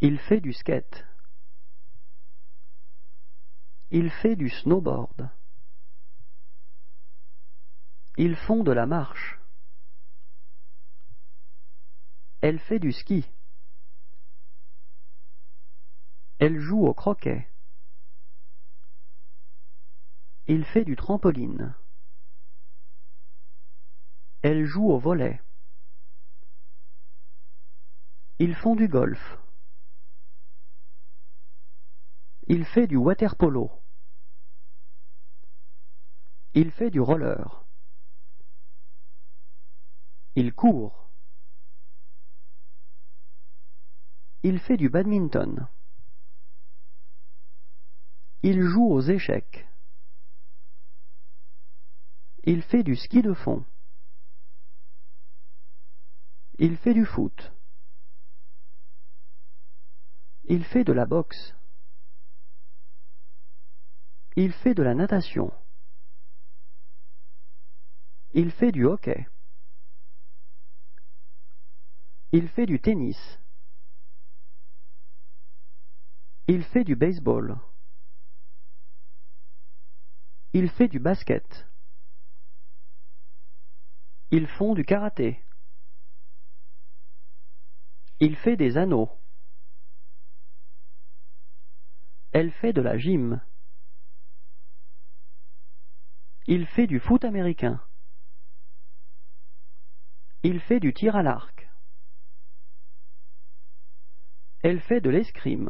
Il fait du skate. Il fait du snowboard. Ils font de la marche. Elle fait du ski. Elle joue au croquet. Il fait du trampoline. Elle joue au volet. Ils font du golf. Il fait du water polo. Il fait du roller. Il court. Il fait du badminton. Il joue aux échecs. Il fait du ski de fond. Il fait du foot. Il fait de la boxe. Il fait de la natation. Il fait du hockey. Il fait du tennis. Il fait du baseball. Il fait du basket. Ils font du karaté. Il fait des anneaux. Elle fait de la gym. Il fait du foot américain. Il fait du tir à l'arc. Elle fait de l'escrime.